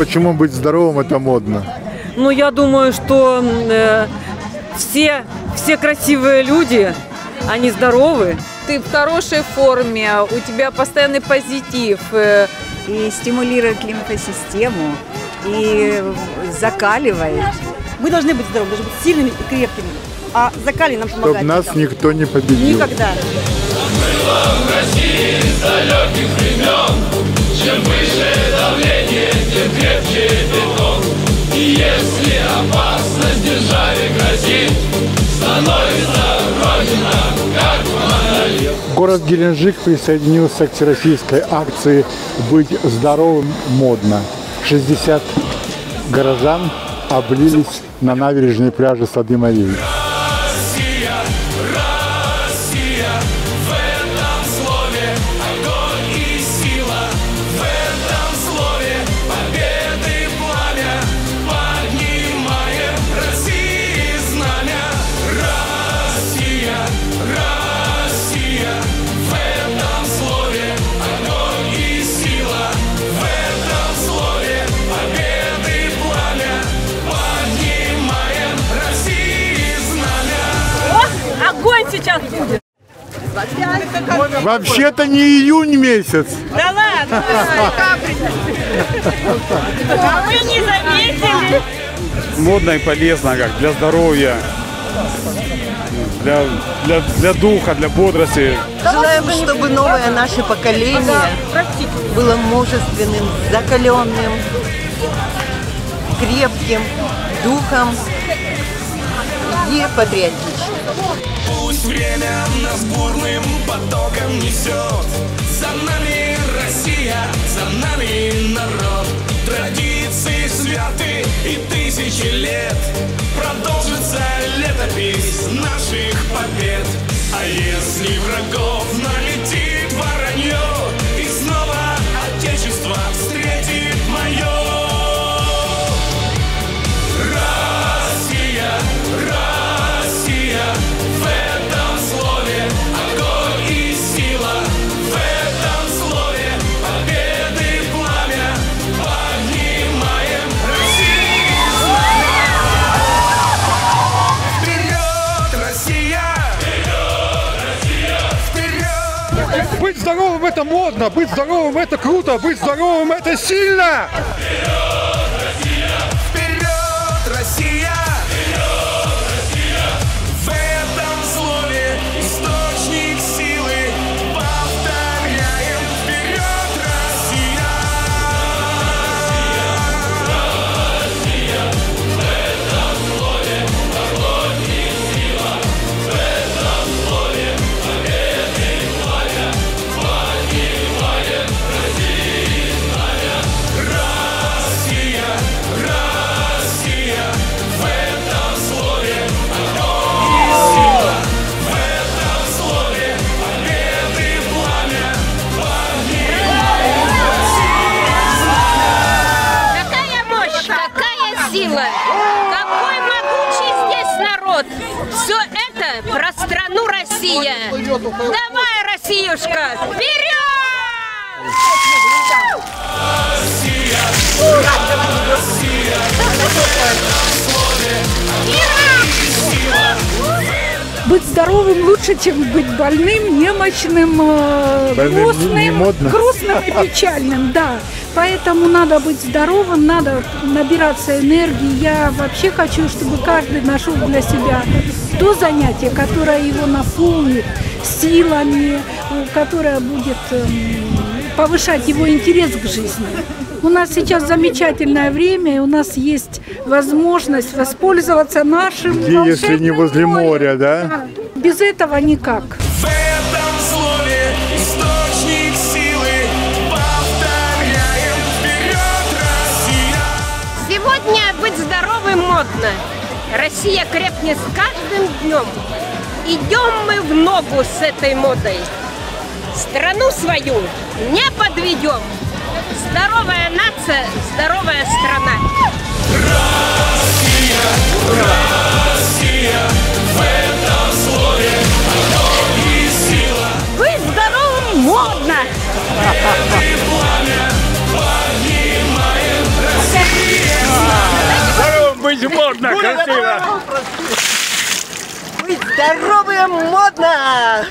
почему быть здоровым это модно? Ну, я думаю, что э, все, все красивые люди, они здоровы. Ты в хорошей форме, у тебя постоянный позитив. э, и стимулирует лимфосистему, и закаливает. Мы должны быть здоровыми, должны быть сильными и крепкими. А закали нам Чтобы помогает. нас никто не победил. Никогда. Город Геленджик присоединился к всероссийской акции «Быть здоровым модно». 60 горожан облились на набережной пляжа Сады Марии. Сейчас будет. Вообще-то не июнь месяц. Да ладно. А вы не заметили? модно и полезно, как для здоровья, для, для, для духа, для бодрости. Желаем, чтобы новое наше поколение было мужественным, закаленным, крепким духом и патриотичным. Пусть время нас бурным потоком несет. За нами Россия, за нами народ. Традиции святы и тысячи лет. Продолжится летопись наших побед. А если врагов налетит здоровым это модно, быть здоровым это круто, быть здоровым это сильно! Давай, Россиюшка, вперед! Быть здоровым лучше, чем быть больным, немощным, э, Больным не- не грустным, модно. грустным и печальным, да. Поэтому надо быть здоровым, надо набираться энергии. Я вообще хочу, чтобы каждый нашел для себя то занятие, которое его наполнит силами, которое будет эм, повышать его интерес к жизни. У нас сейчас замечательное время, и у нас есть возможность воспользоваться нашим Где, если не возле полем. моря, да? Да. Без этого никак. В этом слове источник силы Повторяем Вперед, Россия! Сегодня быть здоровым модно. Россия крепнет с каждым днем. Идем мы в ногу с этой модой. Страну свою не подведем. Здоровая нация, здоровая страна. Россия, в этом слове огонь и сила Быть здоровым модно. Россия Быть модно, красиво. Быть здоровым модно!